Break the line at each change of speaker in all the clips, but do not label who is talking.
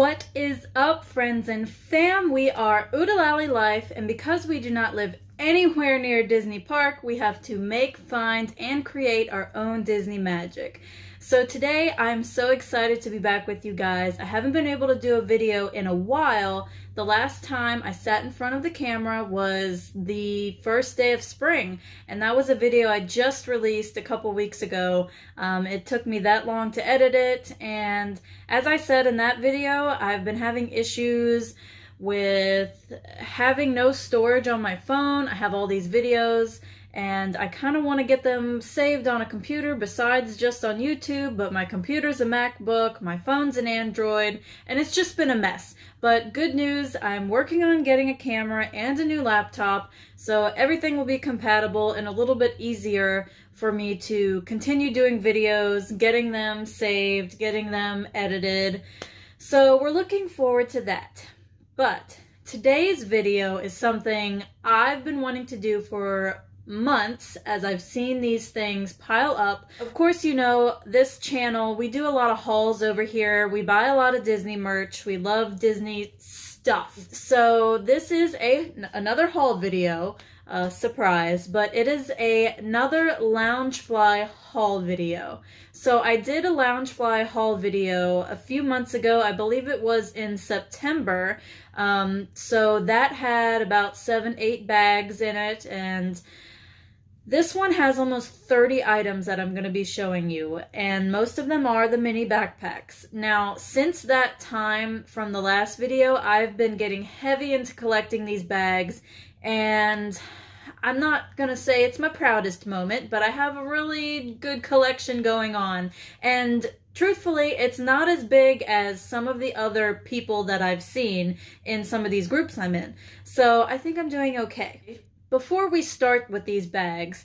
What is up, friends and fam? We are Oodelally Life, and because we do not live anywhere near Disney Park, we have to make, find, and create our own Disney magic. So today I'm so excited to be back with you guys. I haven't been able to do a video in a while. The last time I sat in front of the camera was the first day of spring, and that was a video I just released a couple weeks ago. Um, it took me that long to edit it, and as I said in that video, I've been having issues with having no storage on my phone. I have all these videos and I kind of want to get them saved on a computer besides just on YouTube, but my computer's a MacBook, my phone's an Android, and it's just been a mess. But good news, I'm working on getting a camera and a new laptop, so everything will be compatible and a little bit easier for me to continue doing videos, getting them saved, getting them edited. So we're looking forward to that. But today's video is something I've been wanting to do for months as I've seen these things pile up. Of course, you know, this channel, we do a lot of hauls over here. We buy a lot of Disney merch. We love Disney stuff. So this is a another haul video, uh, surprise, but it is a, another Loungefly haul video. So I did a Loungefly haul video a few months ago. I believe it was in September. Um, so that had about seven, eight bags in it and this one has almost 30 items that I'm going to be showing you, and most of them are the mini backpacks. Now, since that time from the last video, I've been getting heavy into collecting these bags, and I'm not going to say it's my proudest moment, but I have a really good collection going on, and truthfully, it's not as big as some of the other people that I've seen in some of these groups I'm in. So I think I'm doing okay. Before we start with these bags,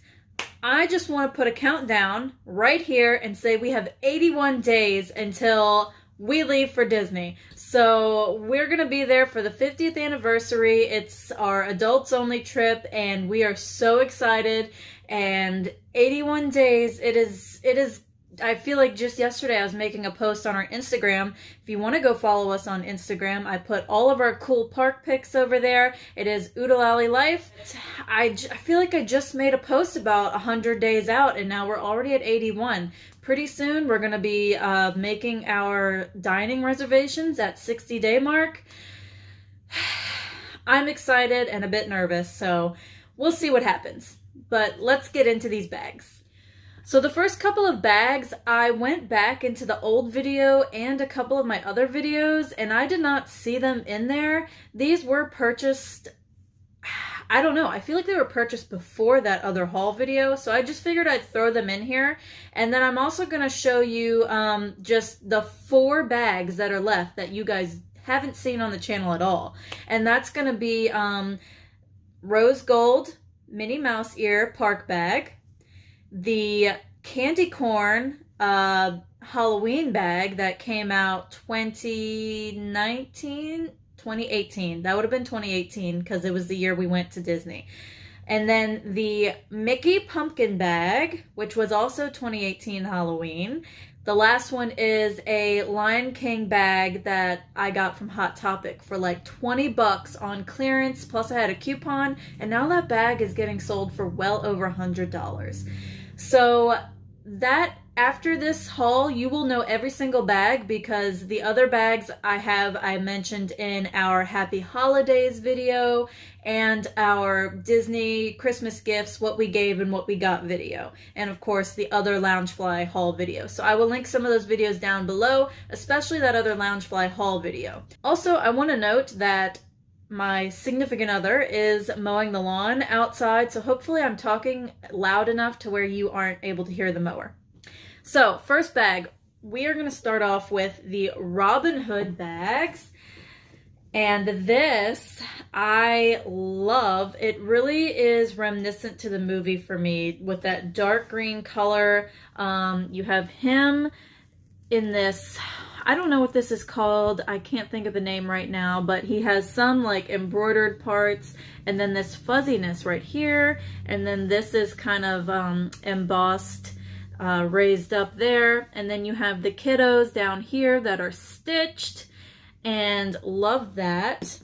I just want to put a countdown right here and say we have 81 days until we leave for Disney. So we're going to be there for the 50th anniversary. It's our adults only trip and we are so excited and 81 days it is it is I feel like just yesterday I was making a post on our Instagram. If you want to go follow us on Instagram, I put all of our cool park pics over there. It is Oodelally Life. I, I feel like I just made a post about 100 days out and now we're already at 81. Pretty soon we're going to be uh, making our dining reservations at 60 day mark. I'm excited and a bit nervous, so we'll see what happens. But let's get into these bags. So the first couple of bags, I went back into the old video and a couple of my other videos, and I did not see them in there. These were purchased, I don't know, I feel like they were purchased before that other haul video, so I just figured I'd throw them in here. And then I'm also going to show you um, just the four bags that are left that you guys haven't seen on the channel at all. And that's going to be um, Rose Gold Minnie Mouse Ear Park Bag, the candy corn uh, Halloween bag that came out 2019, 2018. That would have been 2018 because it was the year we went to Disney. And then the Mickey pumpkin bag, which was also 2018 Halloween. The last one is a Lion King bag that I got from Hot Topic for like 20 bucks on clearance. Plus I had a coupon and now that bag is getting sold for well over a $100. So that after this haul, you will know every single bag because the other bags I have I mentioned in our Happy Holidays video and our Disney Christmas gifts, what we gave and what we got video. And of course, the other Loungefly haul video. So I will link some of those videos down below, especially that other Loungefly haul video. Also, I want to note that my significant other is mowing the lawn outside, so hopefully I'm talking loud enough to where you aren't able to hear the mower. So, first bag, we are going to start off with the Robin Hood bags. And this, I love. It really is reminiscent to the movie for me with that dark green color. Um, you have him in this, I don't know what this is called. I can't think of the name right now, but he has some like embroidered parts and then this fuzziness right here. And then this is kind of um, embossed, uh, raised up there. And then you have the kiddos down here that are stitched and love that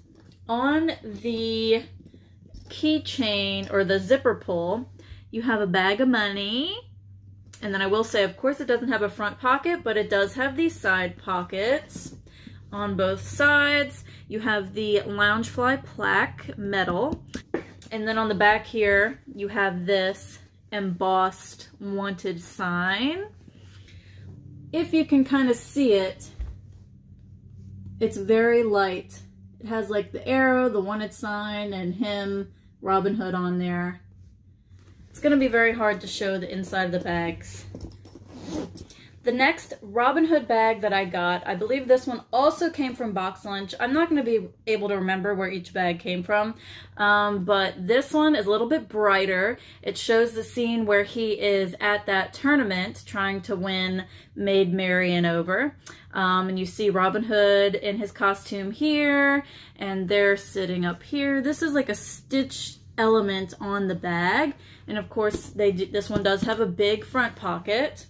on the keychain or the zipper pull, you have a bag of money. And then I will say, of course, it doesn't have a front pocket, but it does have these side pockets on both sides. You have the Loungefly plaque metal. And then on the back here, you have this embossed wanted sign. If you can kind of see it, it's very light it has like the arrow, the wanted sign, and him, Robin Hood on there. It's going to be very hard to show the inside of the bags. The next Robin Hood bag that I got, I believe this one also came from BoxLunch. I'm not going to be able to remember where each bag came from, um, but this one is a little bit brighter. It shows the scene where he is at that tournament trying to win Maid Marian over. Um, and you see Robin Hood in his costume here, and they're sitting up here. This is like a stitch element on the bag. And of course, they do, this one does have a big front pocket.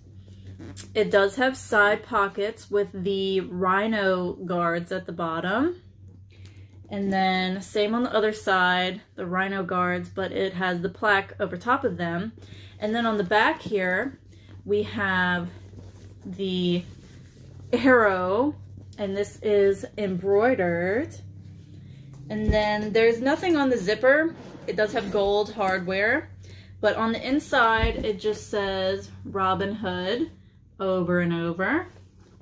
It does have side pockets with the rhino guards at the bottom. And then same on the other side, the rhino guards, but it has the plaque over top of them. And then on the back here, we have the arrow, and this is embroidered. And then there's nothing on the zipper. It does have gold hardware, but on the inside, it just says Robin Hood over and over.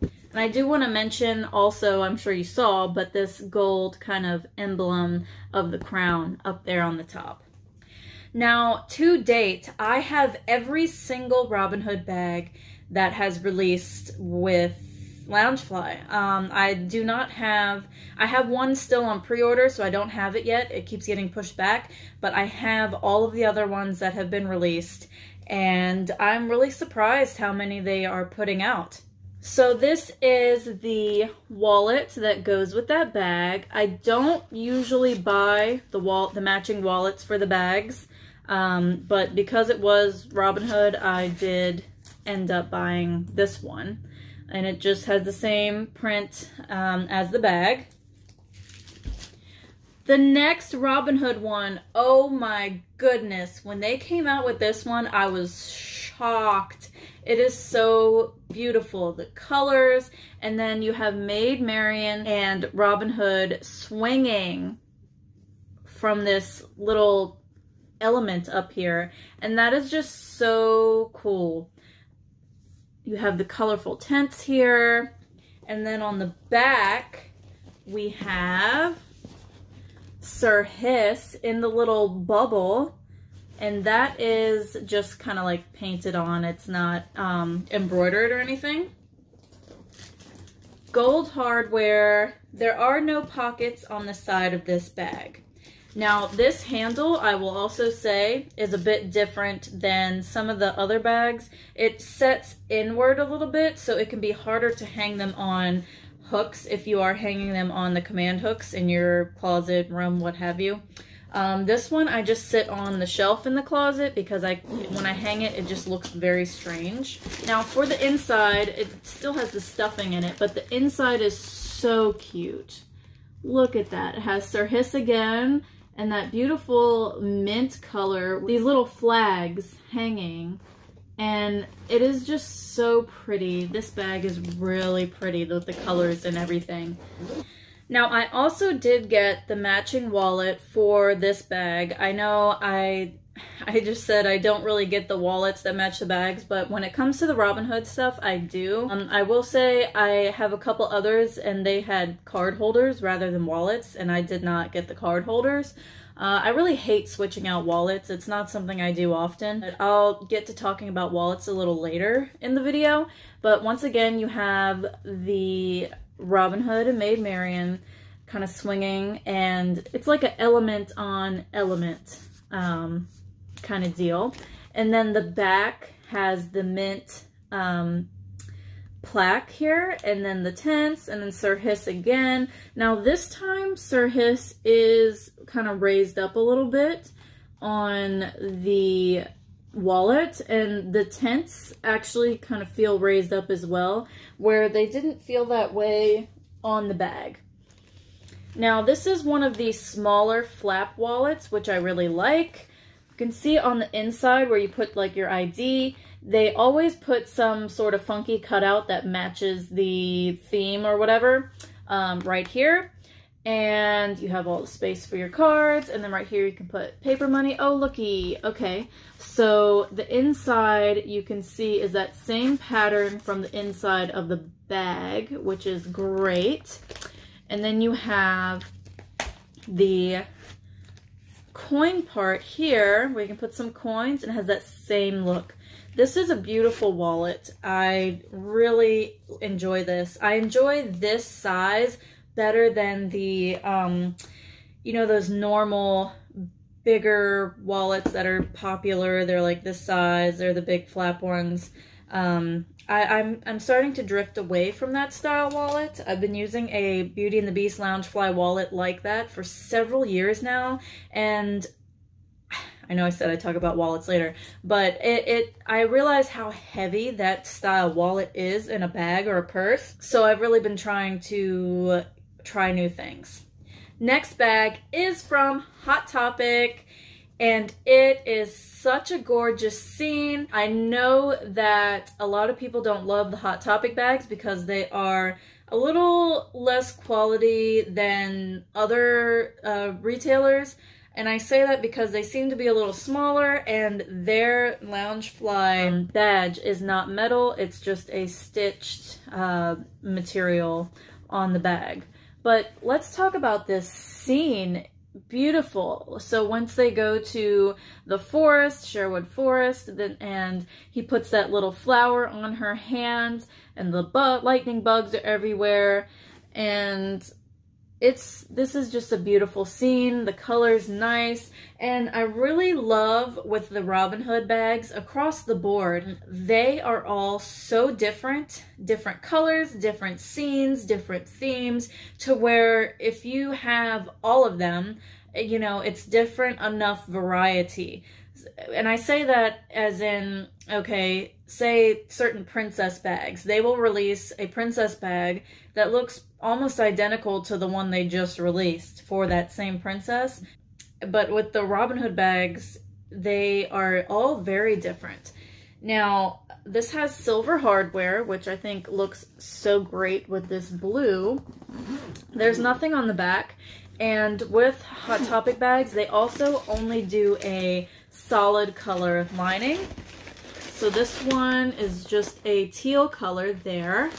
And I do want to mention also, I'm sure you saw, but this gold kind of emblem of the crown up there on the top. Now, to date, I have every single Robin Hood bag that has released with Loungefly. Um, I do not have, I have one still on pre-order, so I don't have it yet. It keeps getting pushed back, but I have all of the other ones that have been released, and I'm really surprised how many they are putting out. So this is the wallet that goes with that bag. I don't usually buy the wall the matching wallets for the bags, um, but because it was Robin Hood, I did end up buying this one and it just has the same print um, as the bag. The next Robin Hood one, oh my goodness. When they came out with this one, I was shocked. It is so beautiful. The colors, and then you have Maid Marian and Robin Hood swinging from this little element up here. And that is just so cool. You have the colorful tents here. And then on the back, we have Sir Hiss in the little bubble. And that is just kind of like painted on. It's not um, embroidered or anything. Gold hardware. There are no pockets on the side of this bag. Now this handle, I will also say, is a bit different than some of the other bags. It sets inward a little bit, so it can be harder to hang them on hooks if you are hanging them on the command hooks in your closet, room, what have you. Um, this one I just sit on the shelf in the closet because I when I hang it, it just looks very strange. Now for the inside, it still has the stuffing in it, but the inside is so cute. Look at that. It has Sir Hiss again and that beautiful mint color, these little flags hanging. And it is just so pretty. This bag is really pretty with the colors and everything. Now, I also did get the matching wallet for this bag. I know I I just said I don't really get the wallets that match the bags, but when it comes to the Robin Hood stuff, I do. Um, I will say I have a couple others and they had card holders rather than wallets, and I did not get the card holders. Uh, I really hate switching out wallets. It's not something I do often. But I'll get to talking about wallets a little later in the video. But once again, you have the Robin Hood and Maid Marian kind of swinging and it's like an element on element um, kind of deal. And then the back has the mint um, plaque here and then the tents and then Sir Hiss again. Now this time Sir Hiss is kind of raised up a little bit on the wallet and the tents actually kind of feel raised up as well where they didn't feel that way on the bag. Now this is one of these smaller flap wallets which I really like. You can see on the inside where you put like your ID they always put some sort of funky cutout that matches the theme or whatever um, right here. And you have all the space for your cards. And then right here you can put paper money. Oh looky. Okay. So the inside you can see is that same pattern from the inside of the bag which is great. And then you have the coin part here where you can put some coins and it has that same look this is a beautiful wallet I really enjoy this I enjoy this size better than the, um, you know, those normal bigger wallets that are popular. They're like this size. They're the big flap ones. Um, I, I'm, I'm starting to drift away from that style wallet. I've been using a Beauty and the Beast Loungefly wallet like that for several years now, and I know I said I'd talk about wallets later, but it, it I realize how heavy that style wallet is in a bag or a purse. So I've really been trying to try new things. Next bag is from Hot Topic and it is such a gorgeous scene. I know that a lot of people don't love the Hot Topic bags because they are a little less quality than other uh, retailers. And I say that because they seem to be a little smaller and their Loungefly badge is not metal. It's just a stitched uh, material on the bag. But let's talk about this scene. Beautiful. So once they go to the forest, Sherwood Forest, then, and he puts that little flower on her hand, and the bu lightning bugs are everywhere, and it's this is just a beautiful scene. The color's nice. And i really love with the robin hood bags across the board. They are all so different. Different colors different scenes different themes to where if you have all of them you know it's different enough variety and I say that as in, okay, say certain princess bags. They will release a princess bag that looks almost identical to the one they just released for that same princess. But with the Robin Hood bags, they are all very different. Now, this has silver hardware, which I think looks so great with this blue. There's nothing on the back. And with Hot Topic bags, they also only do a solid color lining. So this one is just a teal color there.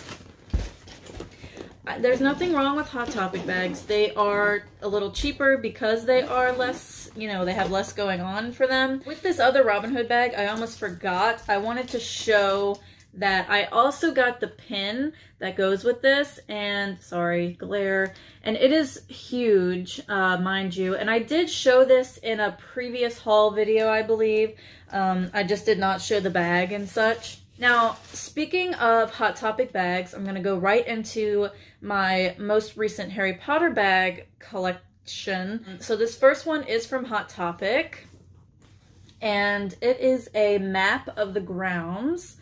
There's nothing wrong with Hot Topic bags. They are a little cheaper because they are less, you know, they have less going on for them. With this other Robin Hood bag, I almost forgot. I wanted to show that I also got the pin that goes with this and sorry glare and it is huge uh, mind you and I did show this in a previous haul video I believe. Um, I just did not show the bag and such. Now speaking of Hot Topic bags I'm gonna go right into my most recent Harry Potter bag collection. So this first one is from Hot Topic and it is a map of the grounds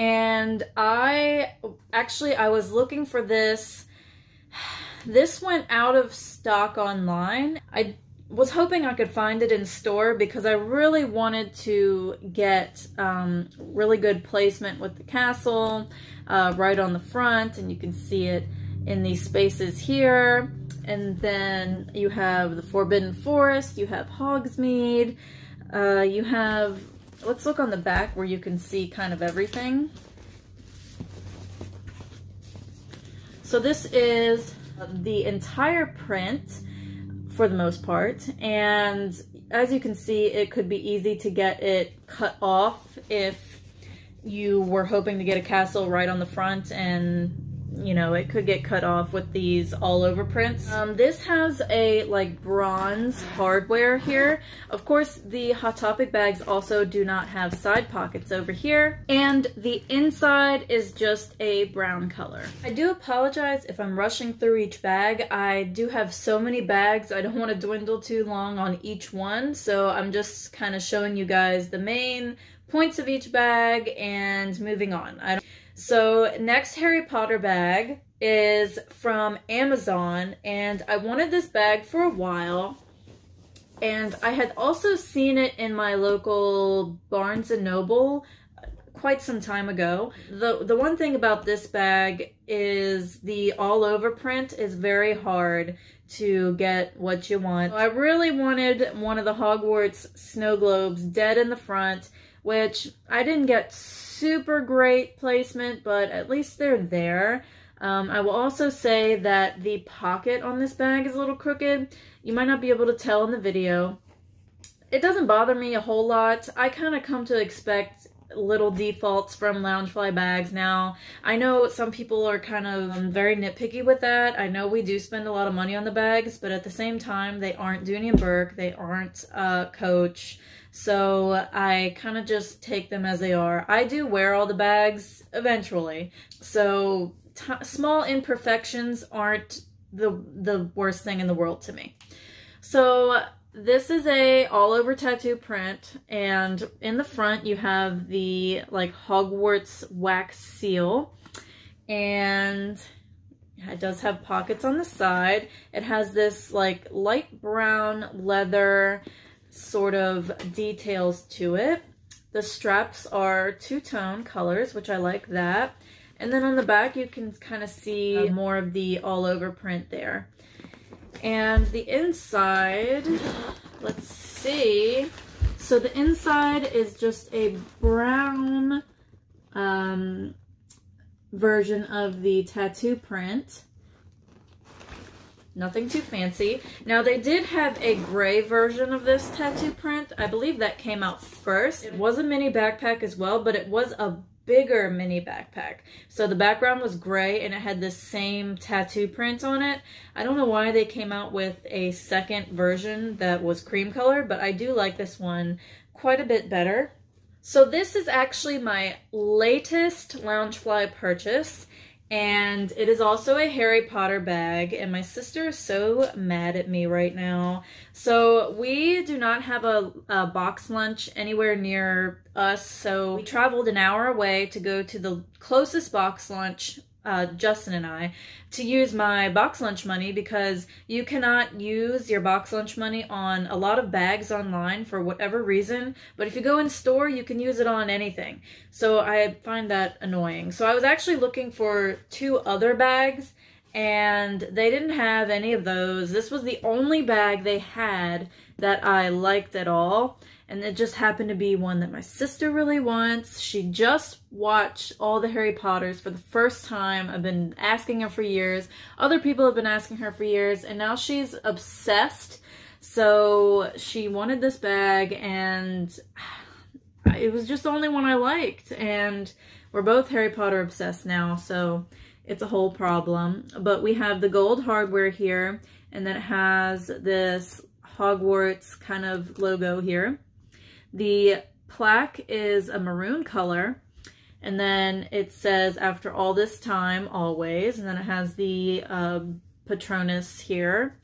and I actually I was looking for this. This went out of stock online. I was hoping I could find it in store because I really wanted to get um, really good placement with the castle uh, right on the front and you can see it in these spaces here. And then you have the Forbidden Forest, you have Hogsmeade, uh, you have let's look on the back where you can see kind of everything. So this is the entire print for the most part. And as you can see, it could be easy to get it cut off if you were hoping to get a castle right on the front and you know, it could get cut off with these all over prints. Um, this has a like bronze hardware here. Of course, the Hot Topic bags also do not have side pockets over here. And the inside is just a brown color. I do apologize if I'm rushing through each bag. I do have so many bags. I don't want to dwindle too long on each one. So I'm just kind of showing you guys the main points of each bag and moving on. So next Harry Potter bag is from Amazon and I wanted this bag for a while and I had also seen it in my local Barnes & Noble quite some time ago. The the one thing about this bag is the all over print is very hard to get what you want. I really wanted one of the Hogwarts snow globes dead in the front which I didn't get super great placement, but at least they're there. Um, I will also say that the pocket on this bag is a little crooked. You might not be able to tell in the video. It doesn't bother me a whole lot. I kind of come to expect little defaults from Loungefly bags now. I know some people are kind of um, very nitpicky with that. I know we do spend a lot of money on the bags, but at the same time, they aren't Dooney & Bourke. They aren't uh, Coach. So I kind of just take them as they are. I do wear all the bags eventually. So small imperfections aren't the the worst thing in the world to me. So this is a all over tattoo print and in the front you have the like Hogwarts wax seal and it does have pockets on the side. It has this like light brown leather sort of details to it. The straps are two-tone colors, which I like that. And then on the back, you can kind of see more of the all-over print there. And the inside, let's see. So the inside is just a brown um, version of the tattoo print. Nothing too fancy. Now, they did have a gray version of this tattoo print. I believe that came out first. It was a mini backpack as well, but it was a bigger mini backpack. So the background was gray and it had the same tattoo print on it. I don't know why they came out with a second version that was cream color, but I do like this one quite a bit better. So this is actually my latest Loungefly purchase. And it is also a Harry Potter bag. And my sister is so mad at me right now. So we do not have a, a, BoxLunch anywhere near us. So we traveled an hour away to go to the closest BoxLunch uh, Justin and I, to use my BoxLunch money because you cannot use your BoxLunch money on a lot of bags online for whatever reason. But if you go in store, you can use it on anything. So I find that annoying. So I was actually looking for two other bags and they didn't have any of those. This was the only bag they had that I liked at all and it just happened to be one that my sister really wants. She just watched all the Harry Potters for the first time. I've been asking her for years. Other people have been asking her for years, and now she's obsessed. So she wanted this bag, and it was just the only one I liked. And we're both Harry Potter obsessed now, so it's a whole problem. But we have the gold hardware here, and then it has this Hogwarts kind of logo here. The plaque is a maroon color. And then it says, after all this time, always. And then it has the uh, Patronus here.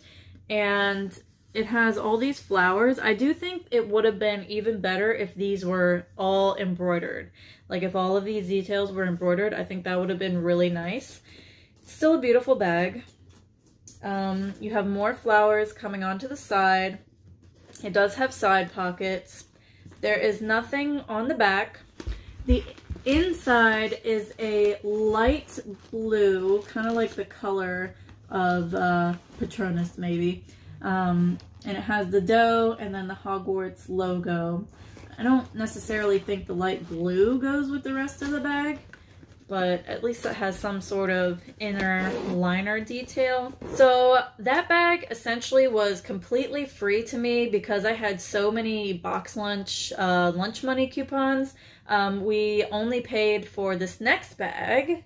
And it has all these flowers. I do think it would have been even better if these were all embroidered. Like if all of these details were embroidered, I think that would have been really nice. Still a beautiful bag. Um, you have more flowers coming onto the side. It does have side pockets. There is nothing on the back. The inside is a light blue, kind of like the color of uh, Patronus maybe. Um, and it has the doe and then the Hogwarts logo. I don't necessarily think the light blue goes with the rest of the bag, but at least it has some sort of inner liner detail. So that bag essentially was completely free to me because I had so many BoxLunch, uh, lunch money coupons. Um, we only paid for this next bag.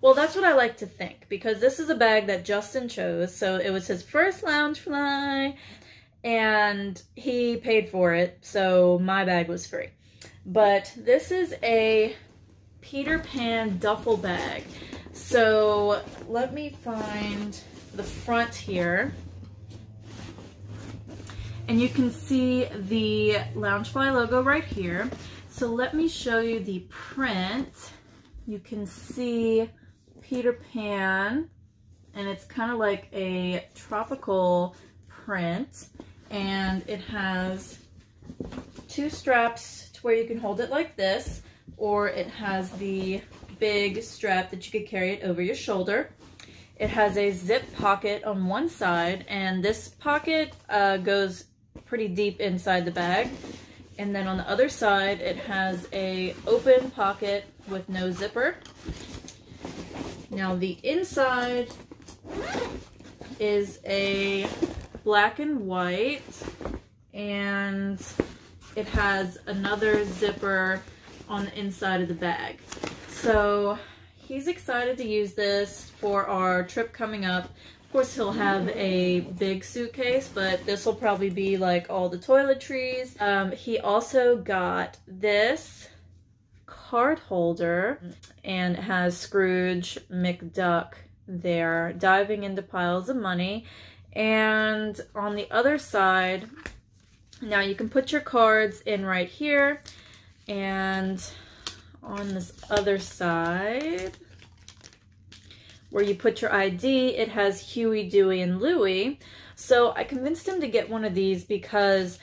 Well, that's what I like to think because this is a bag that Justin chose. So it was his first Loungefly and he paid for it. So my bag was free. But this is a Peter Pan duffel bag. So let me find the front here. And you can see the Loungefly logo right here. So let me show you the print. You can see Peter Pan and it's kind of like a tropical print and it has two straps to where you can hold it like this or it has the big strap that you could carry it over your shoulder. It has a zip pocket on one side and this pocket uh, goes pretty deep inside the bag. And then on the other side, it has a open pocket with no zipper. Now the inside is a black and white and it has another zipper on the inside of the bag. So he's excited to use this for our trip coming up. Of course, he'll have a big suitcase, but this will probably be like all the toiletries. Um, he also got this card holder and has Scrooge McDuck there diving into piles of money. And on the other side, now you can put your cards in right here and on this other side, where you put your ID, it has Huey, Dewey, and Louie. So I convinced him to get one of these because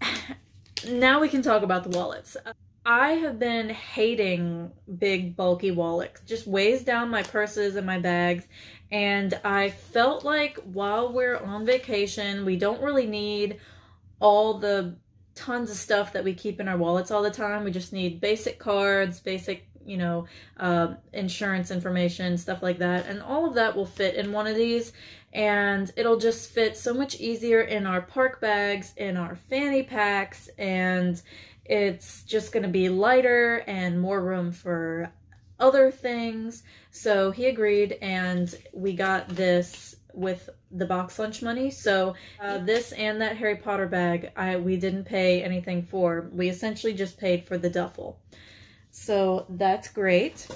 now we can talk about the wallets. I have been hating big bulky wallets. Just weighs down my purses and my bags. And I felt like while we're on vacation, we don't really need all the tons of stuff that we keep in our wallets all the time. We just need basic cards, basic, you know, uh, insurance information, stuff like that. And all of that will fit in one of these. And it'll just fit so much easier in our park bags, in our fanny packs, and it's just going to be lighter and more room for other things. So he agreed and we got this with the BoxLunch money. So uh, this and that Harry Potter bag, I we didn't pay anything for. We essentially just paid for the duffel. So that's great.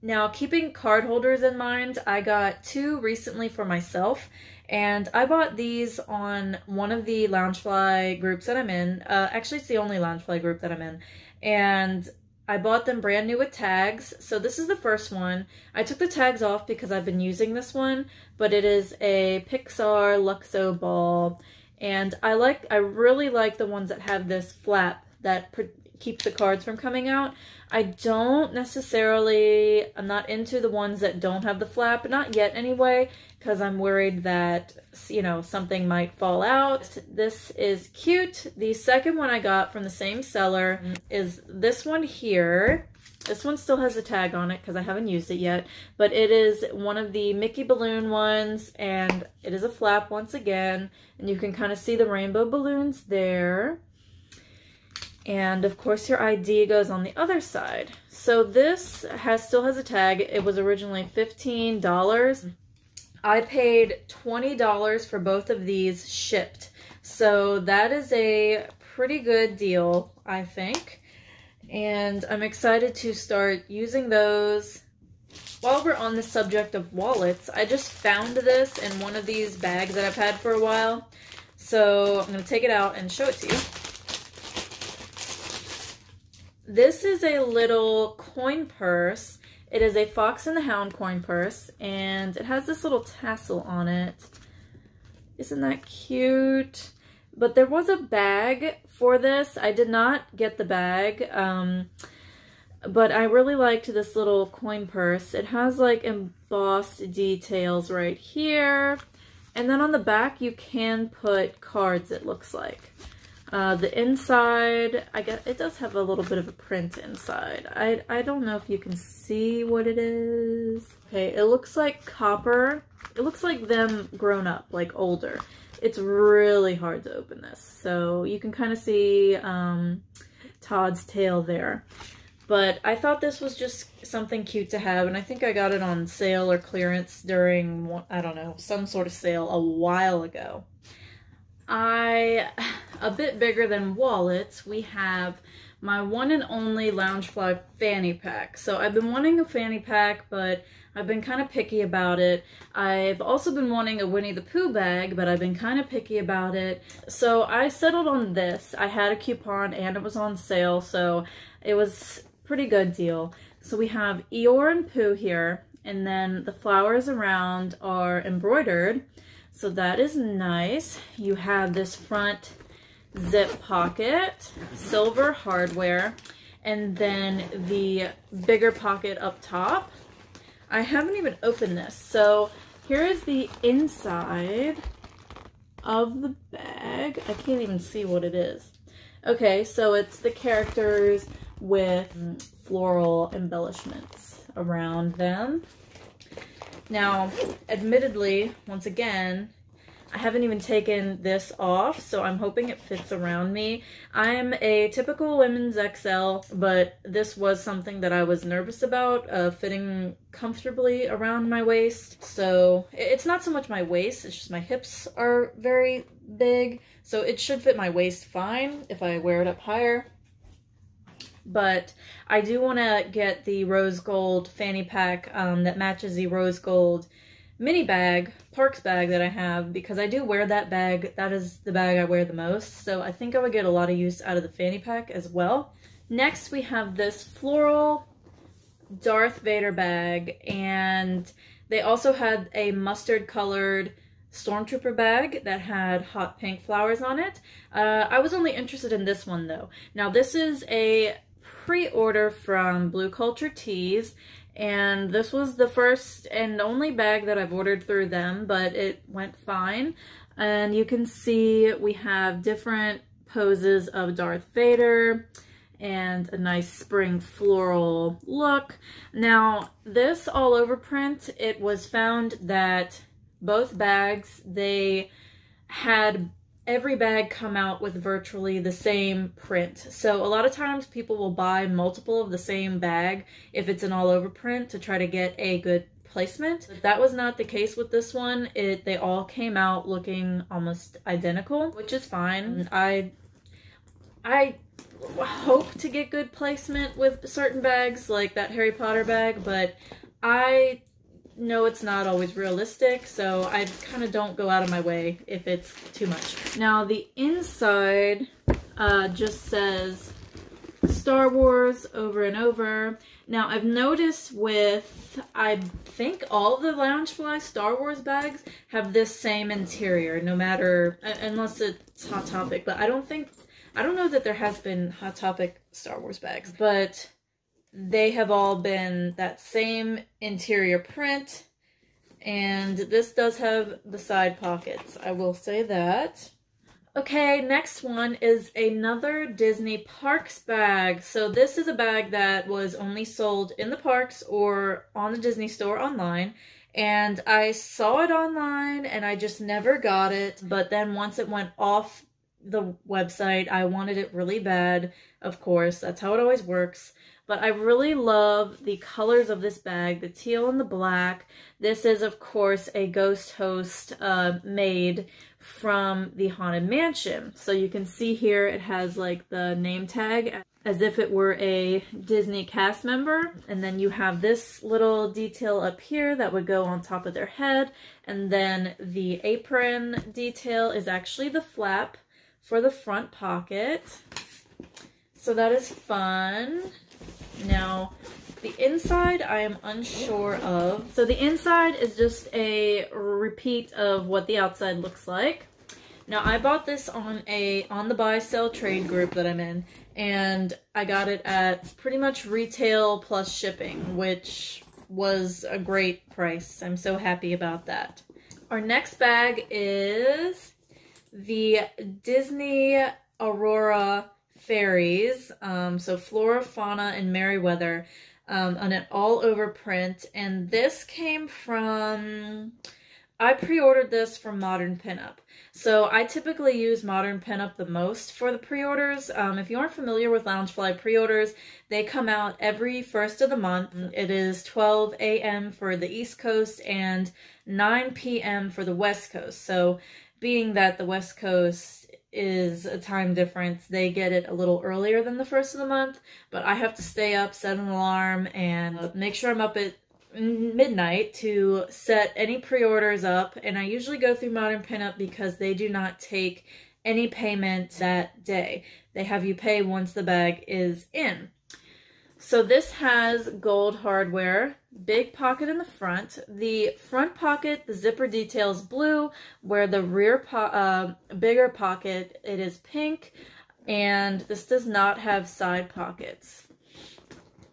Now, keeping card holders in mind, I got two recently for myself, and I bought these on one of the Loungefly groups that I'm in. Uh, actually, it's the only Loungefly group that I'm in. And I bought them brand new with tags. So this is the first one. I took the tags off because I've been using this one, but it is a Pixar Luxo ball. And I like, I really like the ones that have this flap that keeps the cards from coming out. I don't necessarily, I'm not into the ones that don't have the flap, not yet anyway, because I'm worried that, you know, something might fall out. This is cute. The second one I got from the same seller is this one here. This one still has a tag on it because I haven't used it yet, but it is one of the Mickey balloon ones, and it is a flap once again, and you can kind of see the rainbow balloons there. And of course your ID goes on the other side. So this has still has a tag. It was originally $15. I paid $20 for both of these shipped. So that is a pretty good deal, I think. And I'm excited to start using those. While we're on the subject of wallets, I just found this in one of these bags that I've had for a while. So I'm going to take it out and show it to you. This is a little coin purse. It is a Fox and the Hound coin purse, and it has this little tassel on it. Isn't that cute? But there was a bag for this. I did not get the bag, um, but I really liked this little coin purse. It has like embossed details right here. And then on the back, you can put cards, it looks like. Uh, the inside, I guess it does have a little bit of a print inside. I, I don't know if you can see what it is. Okay, it looks like copper. It looks like them grown up, like older. It's really hard to open this. So you can kind of see um, Tod's tail there. But I thought this was just something cute to have, and I think I got it on sale or clearance during, I don't know, some sort of sale a while ago. I, a bit bigger than wallets, we have my one and only Loungefly fanny pack. So I've been wanting a fanny pack, but I've been kind of picky about it. I've also been wanting a Winnie the Pooh bag, but I've been kind of picky about it. So I settled on this. I had a coupon and it was on sale, so it was pretty good deal. So we have Eeyore and Pooh here, and then the flowers around are embroidered. So that is nice. You have this front zip pocket, silver hardware, and then the bigger pocket up top. I haven't even opened this. So here is the inside of the bag. I can't even see what it is. Okay, so it's the characters with floral embellishments around them. Now, admittedly, once again, I haven't even taken this off, so I'm hoping it fits around me. I'm a typical women's XL, but this was something that I was nervous about, uh, fitting comfortably around my waist. So it's not so much my waist, it's just my hips are very big, so it should fit my waist fine if I wear it up higher but I do want to get the rose gold fanny pack um, that matches the rose gold mini bag, Parks bag that I have because I do wear that bag. That is the bag I wear the most. So I think I would get a lot of use out of the fanny pack as well. Next we have this floral Darth Vader bag and they also had a mustard colored Stormtrooper bag that had hot pink flowers on it. Uh, I was only interested in this one though. Now this is a pre-order from Blue Culture Tees and this was the first and only bag that I've ordered through them, but it went fine. And you can see we have different poses of Darth Vader and a nice spring floral look. Now, this all over print, it was found that both bags, they had every bag come out with virtually the same print. So a lot of times people will buy multiple of the same bag if it's an all over print to try to get a good placement. That was not the case with this one. It They all came out looking almost identical, which is fine. I, I hope to get good placement with certain bags like that Harry Potter bag, but I know it's not always realistic, so I kind of don't go out of my way if it's too much. Now the inside uh, just says Star Wars over and over. Now I've noticed with, I think all the Loungefly Star Wars bags have this same interior, no matter, unless it's Hot Topic, but I don't think, I don't know that there has been Hot Topic Star Wars bags, but they have all been that same interior print. And this does have the side pockets. I will say that. Okay, next one is another Disney Parks bag. So this is a bag that was only sold in the parks or on the Disney store online. And I saw it online and I just never got it. But then once it went off the website, I wanted it really bad. Of course, that's how it always works. But I really love the colors of this bag, the teal and the black. This is, of course, a Ghost Host uh, maid from the Haunted Mansion. So you can see here it has like the name tag as if it were a Disney cast member. And then you have this little detail up here that would go on top of their head. And then the apron detail is actually the flap for the front pocket. So that is fun. Now, the inside I am unsure of. So the inside is just a repeat of what the outside looks like. Now I bought this on a on the buy sell trade group that I'm in and I got it at pretty much retail plus shipping, which was a great price. I'm so happy about that. Our next bag is the Disney Aurora fairies. Um, so Flora, Fauna, and Merryweather, um, on an all over print. And this came from I pre-ordered this from Modern Pinup. So I typically use Modern Pinup the most for the pre-orders. Um, if you aren't familiar with Loungefly pre-orders, they come out every first of the month. It is 12 a.m. for the East Coast and 9 p.m. for the West Coast. So being that the West Coast is a time difference, they get it a little earlier than the first of the month, but I have to stay up, set an alarm, and make sure I'm up at midnight to set any pre-orders up and I usually go through Modern Pinup because they do not take any payment that day. They have you pay once the bag is in. So this has gold hardware, big pocket in the front. The front pocket, the zipper details blue, where the rear po uh, bigger pocket, it is pink, and this does not have side pockets.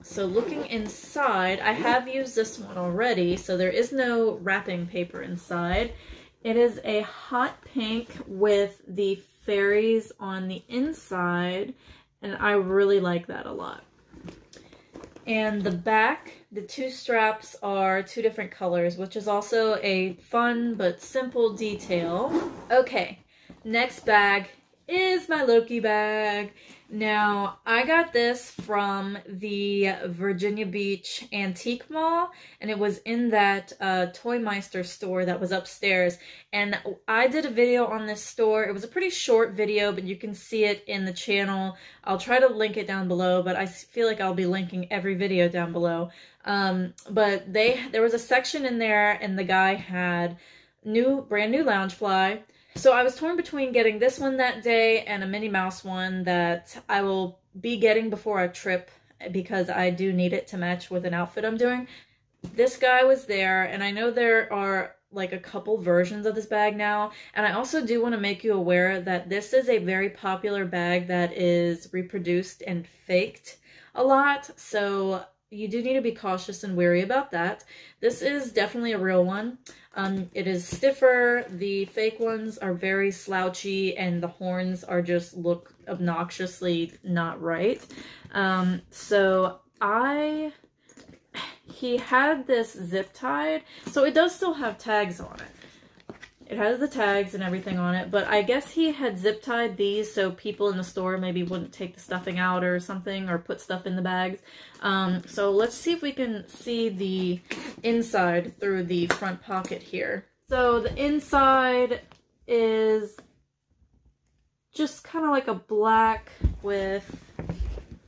So looking inside, I have used this one already, so there is no wrapping paper inside. It is a hot pink with the fairies on the inside, and I really like that a lot. And the back, the two straps are two different colors, which is also a fun but simple detail. Okay, next bag is my Loki bag. Now, I got this from the Virginia Beach Antique Mall, and it was in that uh, Toy Meister store that was upstairs. And I did a video on this store. It was a pretty short video, but you can see it in the channel. I'll try to link it down below, but I feel like I'll be linking every video down below. Um, but they there was a section in there, and the guy had new, brand new Loungefly, so I was torn between getting this one that day and a Minnie Mouse one that I will be getting before a trip because I do need it to match with an outfit I'm doing. This guy was there and I know there are like a couple versions of this bag now and I also do want to make you aware that this is a very popular bag that is reproduced and faked a lot so you do need to be cautious and wary about that. This is definitely a real one. Um, it is stiffer. The fake ones are very slouchy and the horns are just look obnoxiously not right. Um, so I, he had this zip tied. So it does still have tags on it. It has the tags and everything on it, but I guess he had zip tied these so people in the store maybe wouldn't take the stuffing out or something or put stuff in the bags. Um, so let's see if we can see the inside through the front pocket here. So the inside is just kind of like a black with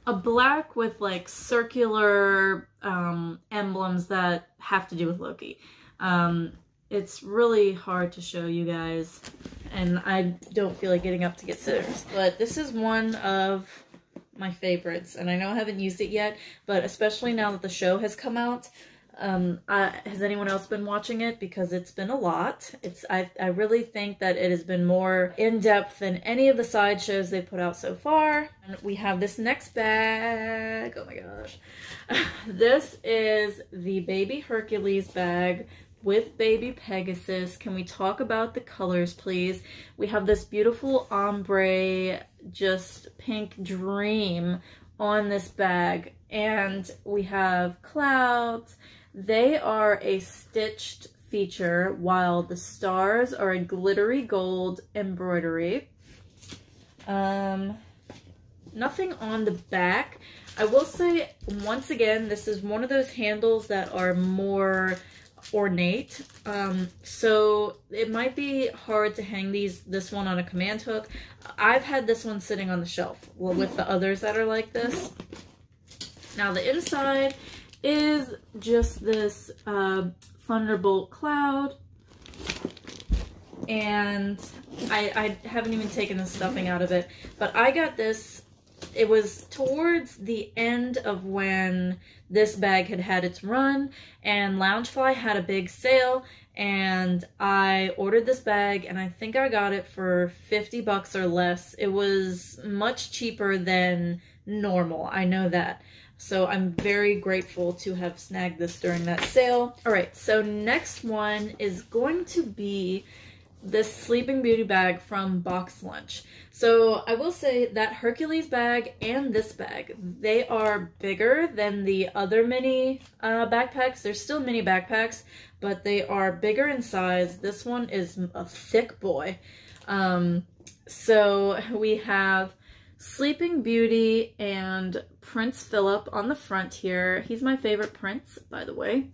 a black with like circular um, emblems that have to do with Loki. Um, it's really hard to show you guys and I don't feel like getting up to get scissors. But this is one of my favorites and I know I haven't used it yet, but especially now that the show has come out, um, has anyone else been watching it? Because it's been a lot. It's I, I really think that it has been more in-depth than any of the side shows they've put out so far. And we have this next bag. Oh my gosh. this is the Baby Hercules bag with Baby Pegasus. Can we talk about the colors, please? We have this beautiful ombre, just pink dream on this bag. And we have clouds. They are a stitched feature, while the stars are a glittery gold embroidery. Um, nothing on the back. I will say, once again, this is one of those handles that are more ornate. Um, so it might be hard to hang these this one on a command hook. I've had this one sitting on the shelf with the others that are like this. Now the inside is just this uh, Thunderbolt cloud. And I, I haven't even taken the stuffing out of it. But I got this it was towards the end of when this bag had had its run and Loungefly had a big sale and I ordered this bag and I think I got it for 50 bucks or less. It was much cheaper than normal. I know that. So I'm very grateful to have snagged this during that sale. All right, so next one is going to be this Sleeping Beauty bag from BoxLunch. So I will say that Hercules bag and this bag, they are bigger than the other mini uh, backpacks. They're still mini backpacks, but they are bigger in size. This one is a thick boy. Um, so we have Sleeping Beauty and Prince Philip on the front here. He's my favorite prince, by the way.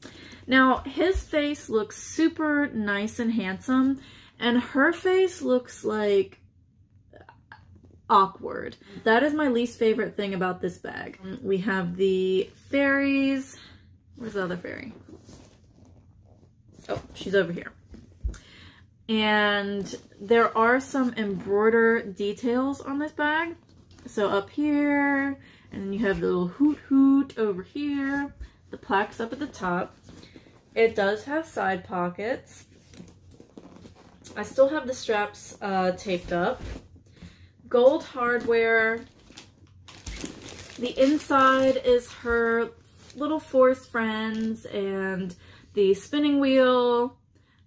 Now, his face looks super nice and handsome, and her face looks like awkward. That is my least favorite thing about this bag. We have the fairies. Where's the other fairy? Oh, she's over here. And there are some embroider details on this bag. So up here, and then you have the little hoot hoot over here. The plaques up at the top. It does have side pockets. I still have the straps uh, taped up. Gold hardware. The inside is her little forest friends and the spinning wheel.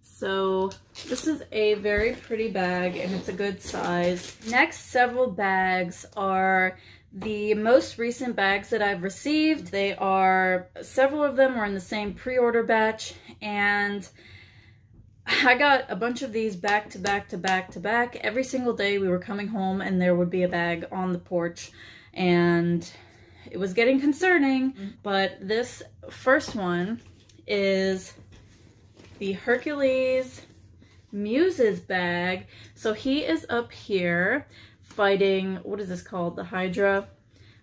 So this is a very pretty bag and it's a good size. Next several bags are the most recent bags that I've received. They are, several of them were in the same pre-order batch and I got a bunch of these back to back to back to back. Every single day we were coming home and there would be a bag on the porch and it was getting concerning. Mm. But this first one is the Hercules Muses bag. So he is up here fighting, what is this called? The Hydra?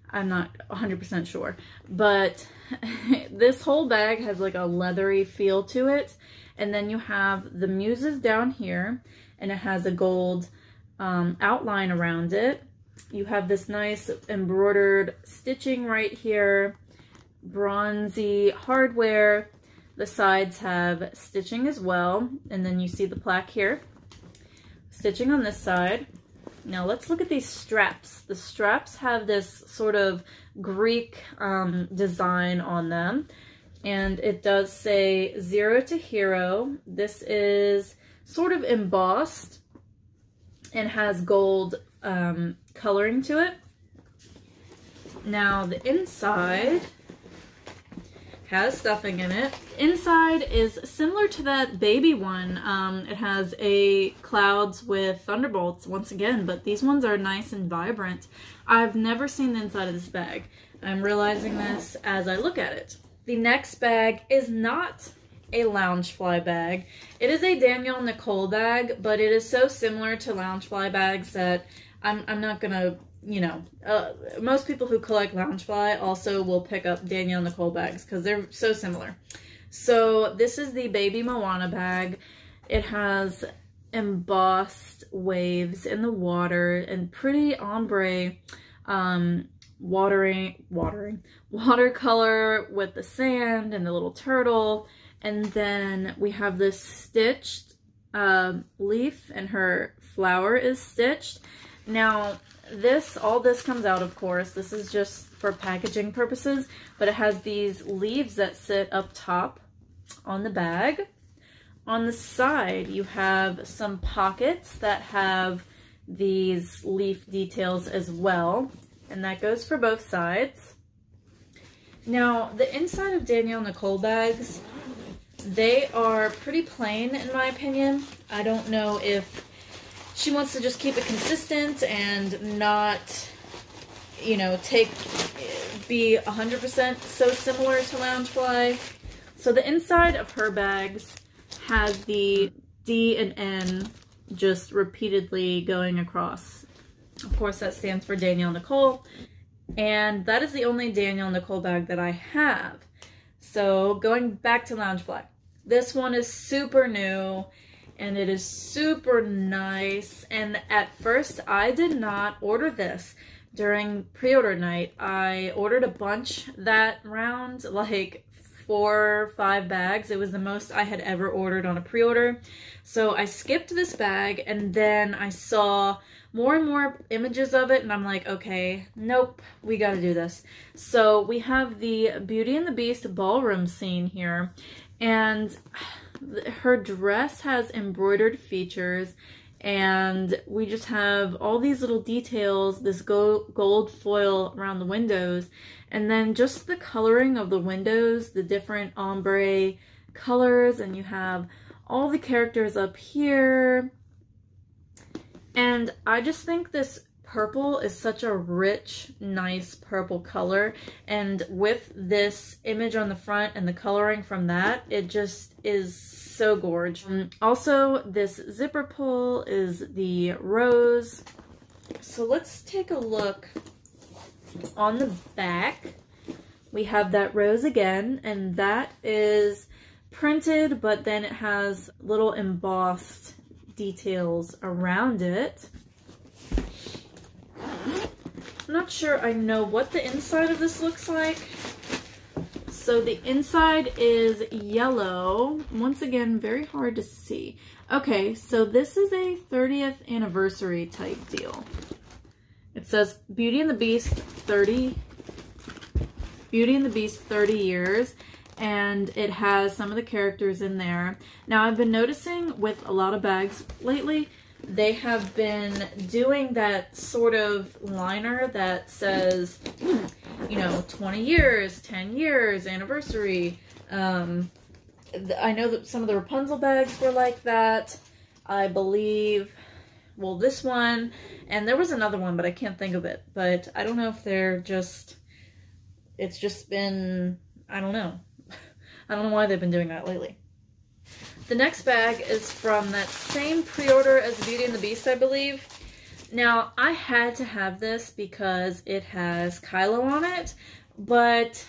I'm not 100% sure. But this whole bag has like a leathery feel to it. And then you have the Muses down here, and it has a gold um, outline around it. You have this nice embroidered stitching right here, bronzy hardware. The sides have stitching as well, and then you see the plaque here. Stitching on this side. Now let's look at these straps. The straps have this sort of Greek um, design on them and it does say zero to hero. This is sort of embossed and has gold um, coloring to it. Now the inside has stuffing in it. Inside is similar to that baby one. Um, it has a clouds with thunderbolts once again, but these ones are nice and vibrant. I've never seen the inside of this bag. I'm realizing this as I look at it. The next bag is not a Loungefly bag. It is a Danielle Nicole bag, but it is so similar to Loungefly bags that I'm, I'm not gonna, you know, uh, most people who collect Loungefly also will pick up Danielle Nicole bags because they're so similar. So this is the Baby Moana bag. It has embossed waves in the water and pretty ombre um, watering, watering, watercolor with the sand and the little turtle. And then we have this stitched uh, leaf and her flower is stitched. Now this, all this comes out of course. This is just for packaging purposes, but it has these leaves that sit up top on the bag. On the side, you have some pockets that have these leaf details as well and that goes for both sides. Now, the inside of Danielle Nicole bags, they are pretty plain in my opinion. I don't know if she wants to just keep it consistent and not, you know, take, be 100% so similar to Loungefly. So the inside of her bags has the D and N just repeatedly going across of course, that stands for Danielle Nicole. And that is the only Danielle Nicole bag that I have. So going back to Loungefly. This one is super new and it is super nice. And at first I did not order this during pre-order night. I ordered a bunch that round, like four five bags. It was the most I had ever ordered on a pre-order. So I skipped this bag and then I saw more and more images of it and I'm like, okay, nope, we gotta do this. So we have the Beauty and the Beast ballroom scene here and her dress has embroidered features and we just have all these little details, this gold, gold foil around the windows, and then just the coloring of the windows, the different ombre colors, and you have all the characters up here. And I just think this purple is such a rich, nice purple color. And with this image on the front and the coloring from that, it just is so gorgeous. Um, also, this zipper pull is the rose. So let's take a look on the back. We have that rose again, and that is printed, but then it has little embossed details around it. I'm not sure I know what the inside of this looks like. So the inside is yellow. Once again, very hard to see. Okay, so this is a 30th anniversary type deal. It says Beauty and the Beast 30, Beauty and the Beast 30 years and it has some of the characters in there. Now I've been noticing with a lot of bags lately they have been doing that sort of liner that says, you know, 20 years, 10 years, anniversary. Um, I know that some of the Rapunzel bags were like that. I believe, well, this one, and there was another one, but I can't think of it. But I don't know if they're just, it's just been, I don't know. I don't know why they've been doing that lately. The next bag is from that same pre-order as Beauty and the Beast, I believe. Now, I had to have this because it has Kylo on it, but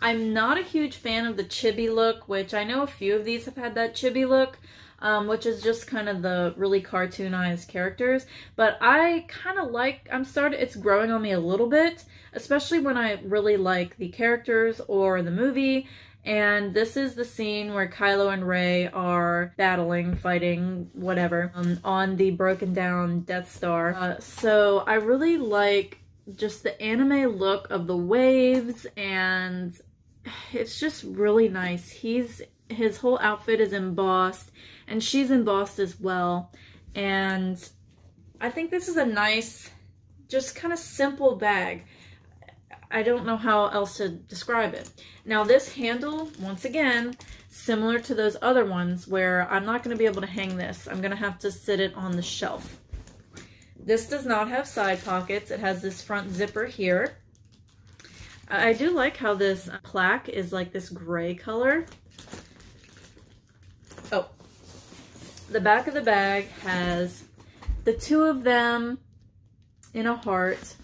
I'm not a huge fan of the chibi look, which I know a few of these have had that chibi look, um, which is just kind of the really cartoonized characters. But I kind of like, I'm starting, it's growing on me a little bit, especially when I really like the characters or the movie. And this is the scene where Kylo and Rey are battling, fighting, whatever, um, on the broken down Death Star. Uh, so I really like just the anime look of the waves and it's just really nice. He's his whole outfit is embossed and she's embossed as well. And I think this is a nice, just kind of simple bag. I don't know how else to describe it. Now this handle, once again, similar to those other ones where I'm not going to be able to hang this. I'm going to have to sit it on the shelf. This does not have side pockets. It has this front zipper here. I do like how this uh, plaque is like this gray color. Oh, the back of the bag has the two of them in a heart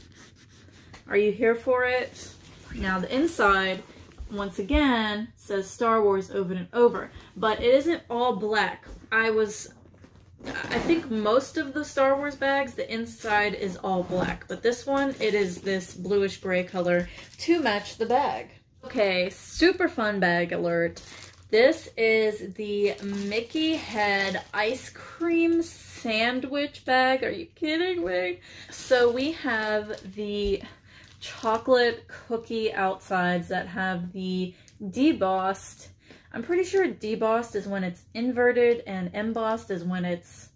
are you here for it? Now the inside, once again, says Star Wars over and over, but it isn't all black. I was, I think most of the Star Wars bags, the inside is all black, but this one, it is this bluish gray color to match the bag. Okay, super fun bag alert. This is the Mickey Head Ice Cream Sandwich bag. Are you kidding me? So we have the chocolate cookie outsides that have the debossed. I'm pretty sure debossed is when it's inverted and embossed is when it's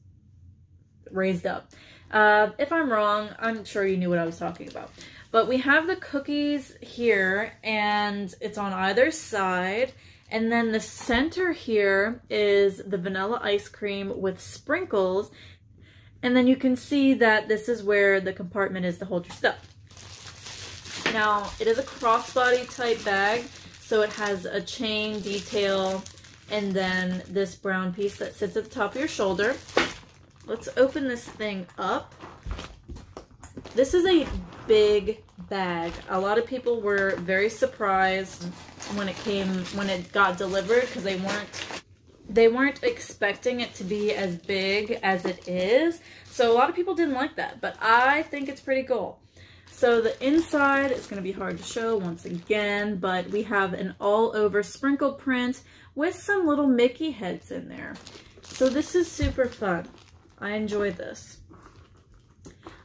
raised up. Uh, if I'm wrong, I'm sure you knew what I was talking about. But we have the cookies here and it's on either side. And then the center here is the vanilla ice cream with sprinkles. And then you can see that this is where the compartment is to hold your stuff. Now, it is a crossbody type bag, so it has a chain detail and then this brown piece that sits at the top of your shoulder. Let's open this thing up. This is a big bag. A lot of people were very surprised when it came, when it got delivered because they weren't, they weren't expecting it to be as big as it is. So a lot of people didn't like that, but I think it's pretty cool. So the inside is going to be hard to show once again, but we have an all over sprinkle print with some little Mickey heads in there. So this is super fun. I enjoy this.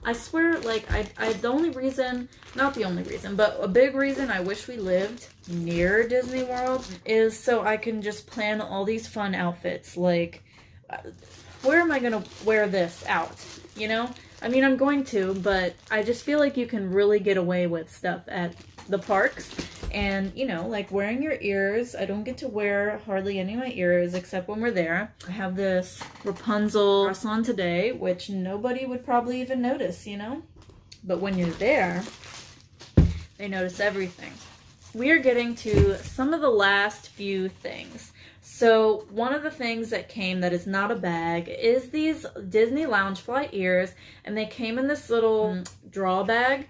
I swear, like, I, I, the only reason, not the only reason, but a big reason I wish we lived near Disney World is so I can just plan all these fun outfits. Like, uh, where am I going to wear this out? You know? I mean, I'm going to, but I just feel like you can really get away with stuff at the parks. And, you know, like wearing your ears. I don't get to wear hardly any of my ears except when we're there. I have this Rapunzel dress on today, which nobody would probably even notice, you know? But when you're there, they notice everything. We are getting to some of the last few things. So one of the things that came that is not a bag is these Disney Loungefly ears, and they came in this little mm-hmm. draw bag.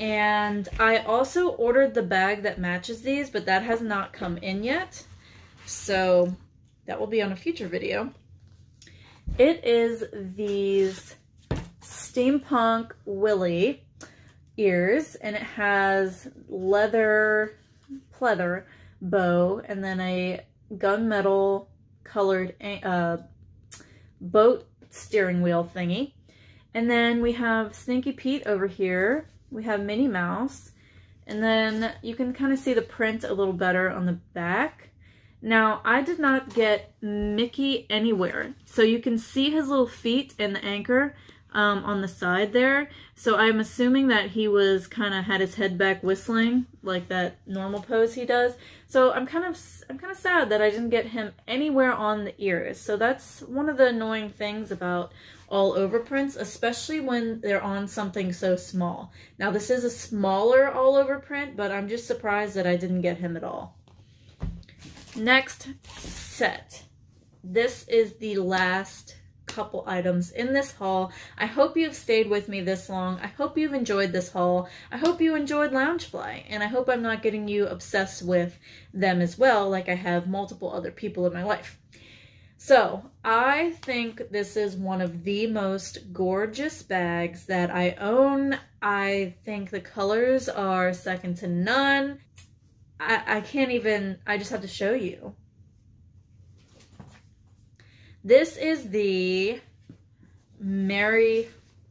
And I also ordered the bag that matches these, but that has not come in yet. So that will be on a future video. It is these Steamboat Willie ears, and it has leather, pleather bow, and then a gunmetal colored uh, boat steering wheel thingy. And then we have Stinky Pete over here. We have Minnie Mouse. And then you can kind of see the print a little better on the back. Now, I did not get Mickey anywhere. So you can see his little feet and the anchor um, on the side there. So I'm assuming that he was kind of had his head back whistling like that normal pose he does. So I'm kind of I'm kind of sad that I didn't get him anywhere on the ears. So that's one of the annoying things about all over prints, especially when they're on something so small. Now this is a smaller all over print, but I'm just surprised that I didn't get him at all. Next set. This is the last couple items in this haul. I hope you've stayed with me this long. I hope you've enjoyed this haul. I hope you enjoyed Loungefly, and I hope I'm not getting you obsessed with them as well like I have multiple other people in my life. So, I think this is one of the most gorgeous bags that I own. I think the colors are second to none. I, I can't even, I just have to show you. This is the Mary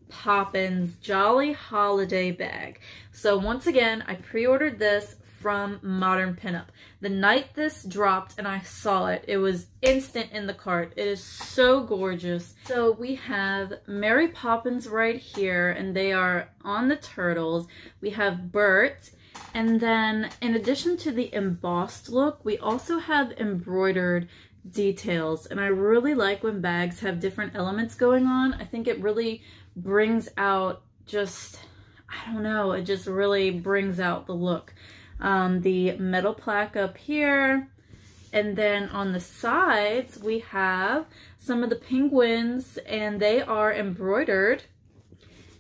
Poppins Jolly Holiday Bag. So once again, I pre-ordered this from Modern Pinup. The night this dropped and I saw it, it was instant in the cart. It is so gorgeous. So we have Mary Poppins right here and they are on the turtles. We have Bert and then in addition to the embossed look, we also have embroidered details. And I really like when bags have different elements going on. I think it really brings out just, I don't know, it just really brings out the look. Um, the metal plaque up here. And then on the sides, we have some of the penguins and they are embroidered.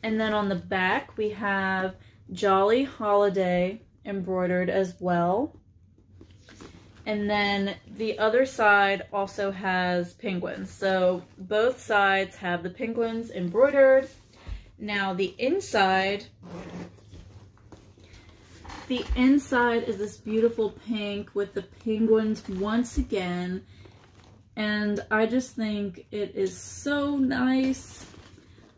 And then on the back, we have Jolly Holiday embroidered as well. And then the other side also has penguins. So both sides have the penguins embroidered. Now the inside, the inside is this beautiful pink with the penguins once again. And I just think it is so nice.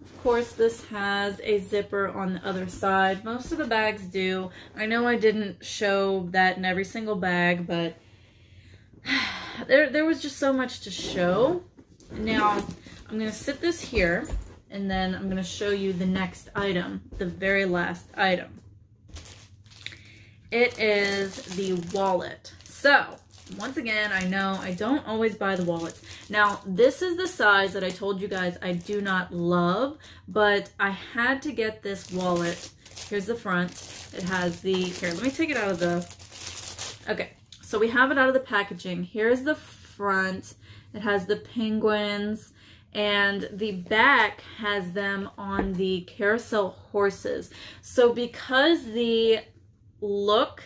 Of course, this has a zipper on the other side. Most of the bags do. I know I didn't show that in every single bag, but there, there was just so much to show. Now, I'm going to sit this here, and then I'm going to show you the next item, the very last item. It is the wallet. So, once again, I know I don't always buy the wallets. Now, this is the size that I told you guys I do not love, but I had to get this wallet. Here's the front. It has the, here, let me take it out of the, okay. So we have it out of the packaging. Here's the front. It has the penguins and the back has them on the carousel horses. So because the look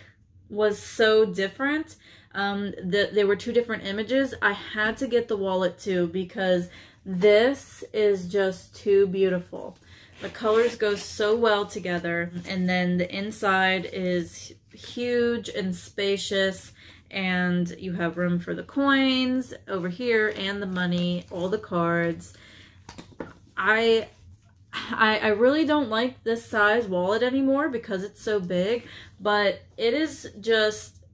was so different, um, the, they were two different images, I had to get the wallet too because this is just too beautiful. The colors go so well together and then the inside is huge and spacious and you have room for the coins over here and the money, all the cards. I I, I really don't like this size wallet anymore because it's so big, but it is just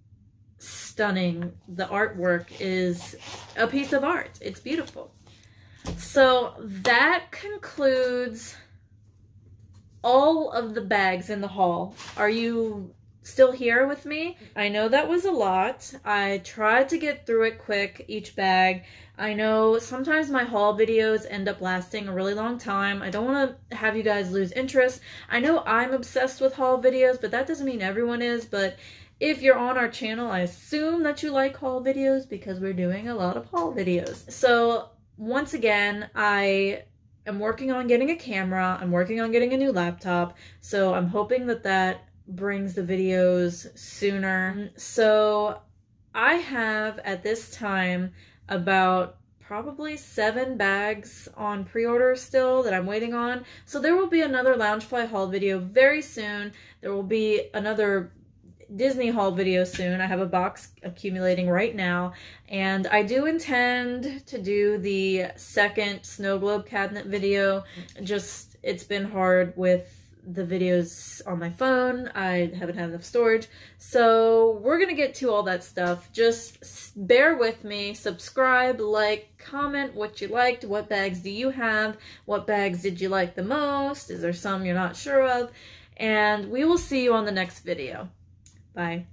stunning. The artwork is a piece of art. It's beautiful. So that concludes all of the bags in the haul. Are you still here with me? I know that was a lot. I tried to get through it quick, each bag. I know sometimes my haul videos end up lasting a really long time. I don't want to have you guys lose interest. I know I'm obsessed with haul videos, but that doesn't mean everyone is, but if you're on our channel, I assume that you like haul videos because we're doing a lot of haul videos. So once again, I am working on getting a camera. I'm working on getting a new laptop. So I'm hoping that that brings the videos sooner. Mm-hmm. So I have at this time about probably seven bags on pre-order still that I'm waiting on. So there will be another Loungefly haul video very soon. There will be another Disney haul video soon. I have a box accumulating right now. And I do intend to do the second snow globe cabinet video. Mm-hmm. Just, it's been hard with the videos on my phone. I haven't had enough storage. So we're going to get to all that stuff. Just bear with me. Subscribe, like, comment what you liked. What bags do you have? What bags did you like the most? Is there some you're not sure of? And we will see you on the next video. Bye.